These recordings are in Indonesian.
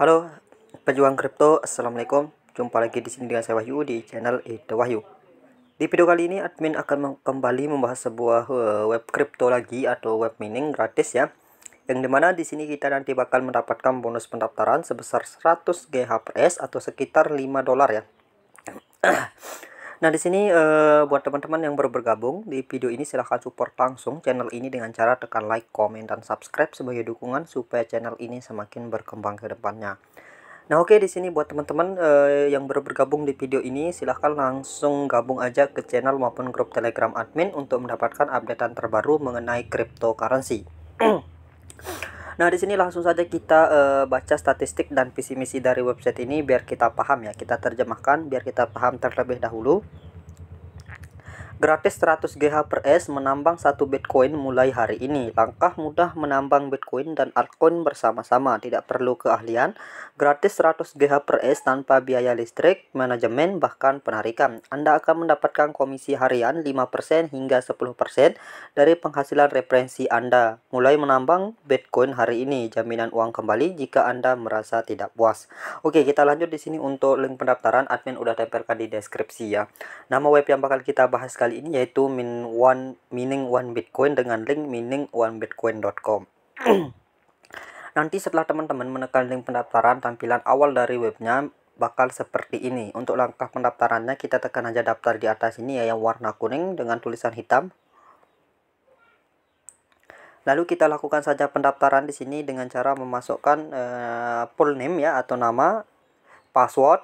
Halo pejuang kripto, assalamualaikum. Jumpa lagi di sini dengan saya Wahyu di channel Ide Wahyu. Di video kali ini admin akan kembali membahas sebuah uh, web kripto lagi atau web mining gratis ya. Yang di mana di sini kita nanti bakal mendapatkan bonus pendaftaran sebesar 100 GHPS atau sekitar 5 dolar ya. Nah, di sini uh, buat teman-teman yang baru bergabung di video ini silahkan support langsung channel ini dengan cara tekan like, komen, dan subscribe sebagai dukungan supaya channel ini semakin berkembang ke depannya. Nah, oke okay, di sini buat teman-teman uh, yang baru bergabung di video ini silahkan langsung gabung aja ke channel maupun grup Telegram admin untuk mendapatkan updatean terbaru mengenai cryptocurrency. Nah, di sini langsung saja kita uh, baca statistik dan visi misi dari website ini biar kita paham ya. Kita terjemahkan biar kita paham terlebih dahulu. Gratis 100 GH per S menambang satu Bitcoin mulai hari ini. Langkah mudah menambang Bitcoin dan altcoin bersama-sama, tidak perlu keahlian. Gratis 100 GH per S tanpa biaya listrik, manajemen, bahkan penarikan. Anda akan mendapatkan komisi harian 5% hingga 10% dari penghasilan referensi Anda. Mulai menambang Bitcoin hari ini, jaminan uang kembali jika Anda merasa tidak puas. Oke, kita lanjut di sini untuk link pendaftaran admin udah tempelkan di deskripsi ya. Nama web yang bakal kita bahas kali kali ini yaitu min one mining one bitcoin dengan link mining one bitcoin.com nanti setelah teman-teman menekan link pendaftaran tampilan awal dari webnya bakal seperti ini. Untuk langkah pendaftarannya kita tekan aja daftar di atas ini ya yang warna kuning dengan tulisan hitam. Lalu kita lakukan saja pendaftaran di sini dengan cara memasukkan uh, full name ya atau nama password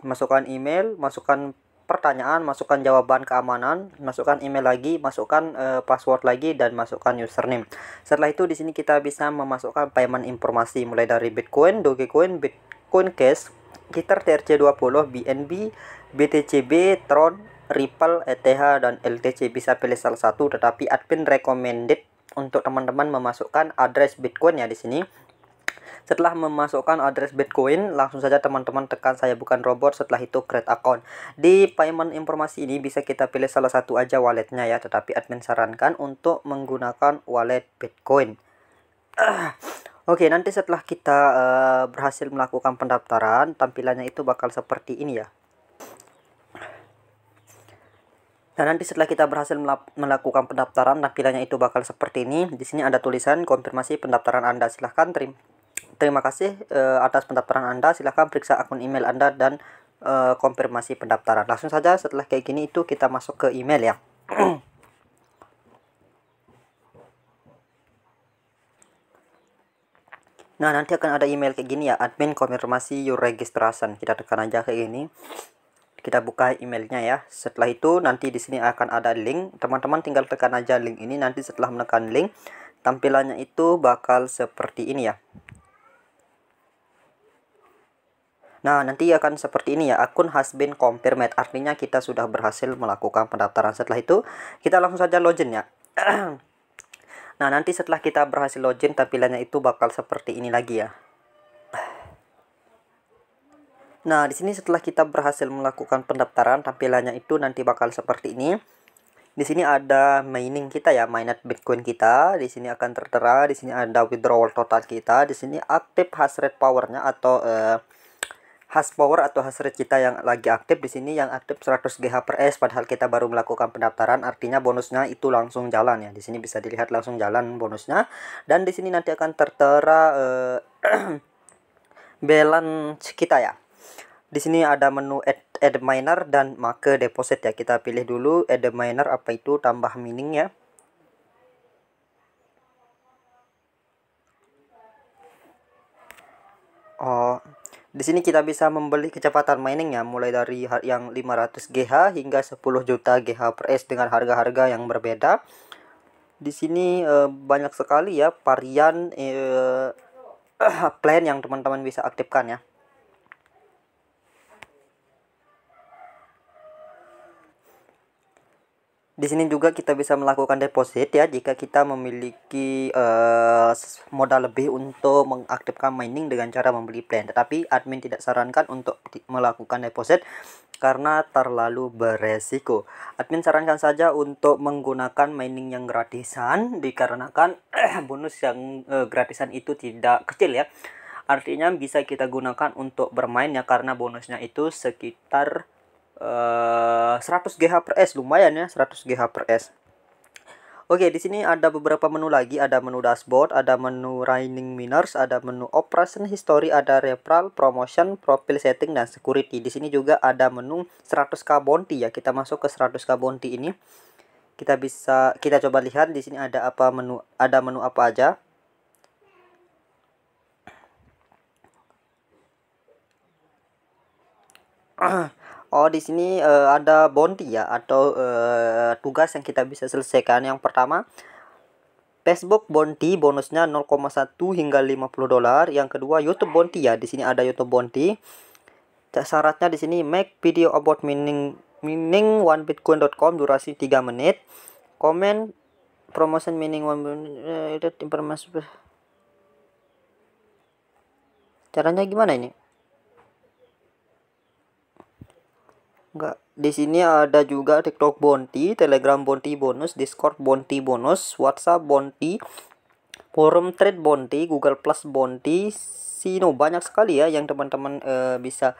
masukkan email masukkan pertanyaan, masukkan jawaban keamanan, masukkan email lagi, masukkan uh, password lagi dan masukkan username. Setelah itu di sini kita bisa memasukkan payment informasi mulai dari Bitcoin, Dogecoin, Bitcoin Cash, Tether TRC20, BNB, BTCB, Tron, Ripple, ETH dan LTC bisa pilih salah satu tetapi admin recommended untuk teman-teman memasukkan address Bitcoin ya di sini setelah memasukkan address Bitcoin, langsung saja teman-teman tekan saya bukan robot setelah itu create account. Di payment informasi ini bisa kita pilih salah satu aja walletnya ya, tetapi admin sarankan untuk menggunakan wallet Bitcoin. Oke, nanti setelah kita uh, berhasil melakukan pendaftaran, tampilannya itu bakal seperti ini ya. Dan nanti setelah kita berhasil melakukan pendaftaran, tampilannya itu bakal seperti ini. Di sini ada tulisan konfirmasi pendaftaran Anda. Silahkan terima kasih uh, atas pendaftaran Anda. Silahkan periksa akun email Anda dan uh, konfirmasi pendaftaran. Langsung saja setelah kayak gini itu kita masuk ke email ya. Nah, nanti akan ada email kayak gini ya, admin konfirmasi your registration. Kita tekan aja kayak gini. Kita buka emailnya ya. Setelah itu nanti di sini akan ada link. Teman-teman tinggal tekan aja link ini. Nanti setelah menekan link, tampilannya itu bakal seperti ini ya. Nah, nanti akan seperti ini ya, akun has been confirmed. Artinya kita sudah berhasil melakukan pendaftaran. Setelah itu, kita langsung saja login ya. nah, nanti setelah kita berhasil login, tampilannya itu bakal seperti ini lagi ya. Nah, di sini setelah kita berhasil melakukan pendaftaran, tampilannya itu nanti bakal seperti ini. Di sini ada mining kita ya, mainnet Bitcoin kita. Di sini akan tertera, di sini ada withdrawal total kita, di sini aktif hash rate powernya atau uh, hash power atau hash rate kita yang lagi aktif di sini yang aktif 100 GH per S padahal kita baru melakukan pendaftaran artinya bonusnya itu langsung jalan ya. Di sini bisa dilihat langsung jalan bonusnya. Dan di sini nanti akan tertera uh, balance kita ya. Di sini ada menu add, add miner dan make deposit ya. Kita pilih dulu add miner apa itu tambah mining ya. Oh di sini kita bisa membeli kecepatan mining ya mulai dari yang 500 GH hingga 10 juta GH per S dengan harga-harga yang berbeda. Di sini e, banyak sekali ya varian e, plan yang teman-teman bisa aktifkan ya. Di sini juga kita bisa melakukan deposit ya jika kita memiliki uh, modal lebih untuk mengaktifkan mining dengan cara membeli plan. Tetapi admin tidak sarankan untuk melakukan deposit karena terlalu beresiko. Admin sarankan saja untuk menggunakan mining yang gratisan dikarenakan bonus yang uh, gratisan itu tidak kecil ya artinya bisa kita gunakan untuk bermain ya karena bonusnya itu sekitar uh, 100 GH per S lumayan ya 100 GH per S Oke, di sini ada beberapa menu lagi, ada menu dashboard, ada menu running miners, ada menu operation history, ada referral, promotion, profile setting dan security. Di sini juga ada menu 100k bounty ya. Kita masuk ke 100k bounty ini. Kita bisa kita coba lihat di sini ada apa menu ada menu apa aja. Oh, di sini uh, ada bounty ya atau uh, tugas yang kita bisa selesaikan. Yang pertama, Facebook bounty bonusnya 0,1 hingga 50 dolar. Yang kedua, YouTube bounty ya. Di sini ada YouTube bounty. Syaratnya di sini make video about mining mining onebitcoin.com durasi 3 menit. Komen promotion mining one uh, informasi Caranya gimana ini? Enggak. Di sini ada juga TikTok Bounty, Telegram Bounty bonus, Discord Bounty bonus, WhatsApp Bounty, Forum Trade Bounty, Google Plus Bounty, Sino banyak sekali ya yang teman-teman uh, bisa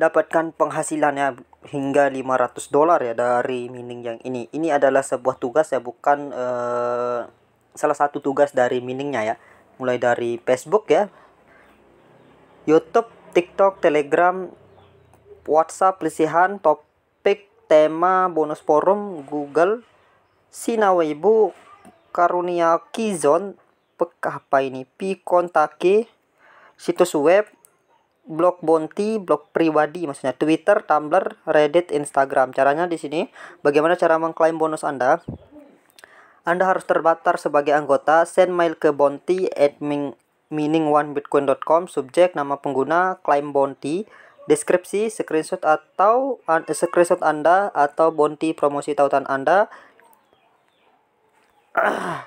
dapatkan penghasilannya hingga 500 dolar ya dari mining yang ini. Ini adalah sebuah tugas ya bukan uh, salah satu tugas dari miningnya ya. Mulai dari Facebook ya, YouTube, TikTok, Telegram, WhatsApp pelisihan topik tema bonus forum Google Sinawibu Karunia Kizon apa ini Pi situs web blog bounty blog pribadi maksudnya Twitter Tumblr Reddit Instagram. Caranya di sini bagaimana cara mengklaim bonus Anda? Anda harus terdaftar sebagai anggota, send mail ke bounty at meaning1bitcoin.com, subjek nama pengguna, claim bounty, deskripsi, screenshot atau uh, screenshot Anda atau bounty promosi tautan Anda.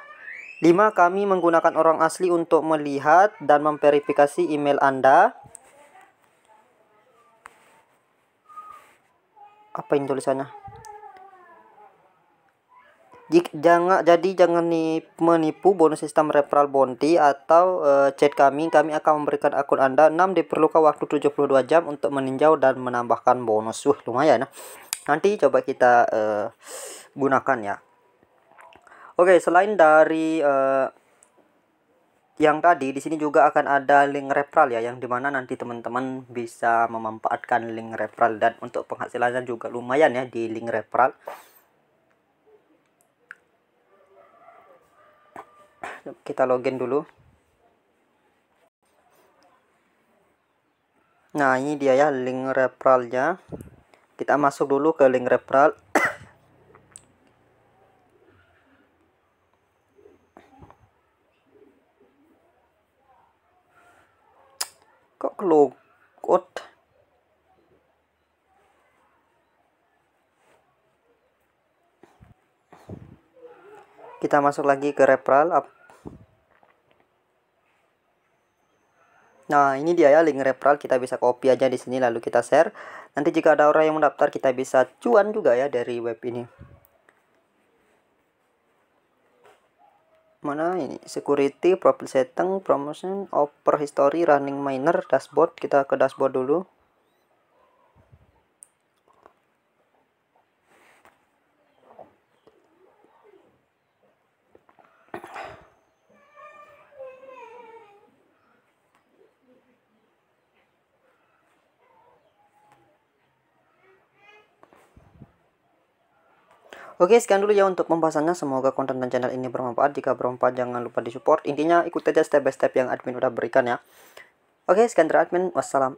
5. Kami menggunakan orang asli untuk melihat dan memverifikasi email Anda. Apa ini tulisannya? Jangan jadi jangan menipu bonus sistem referral bounty atau uh, chat kami. Kami akan memberikan akun anda 6 diperlukan waktu 72 jam untuk meninjau dan menambahkan bonus. Uh lumayan nah. nanti coba kita uh, gunakan ya. Oke selain dari uh, yang tadi di sini juga akan ada link referral ya yang di mana nanti teman-teman bisa memanfaatkan link referral. Dan untuk penghasilannya juga lumayan ya di link referral kita login dulu. Nah ini dia ya link referralnya kita masuk dulu ke link referral kok logout kita masuk lagi ke referral Nah, ini dia ya link referral kita bisa copy aja di sini lalu kita share. Nanti jika ada orang yang mendaftar kita bisa cuan juga ya dari web ini. Mana ini? Security, profile setting, promotion, offer history, running miner, dashboard. Kita ke dashboard dulu. Oke, sekian dulu ya untuk pembahasannya. Semoga konten dan channel ini bermanfaat. Jika bermanfaat, jangan lupa di support. Intinya ikut aja step by step yang admin udah berikan ya. Oke, sekian dari admin. Wassalam.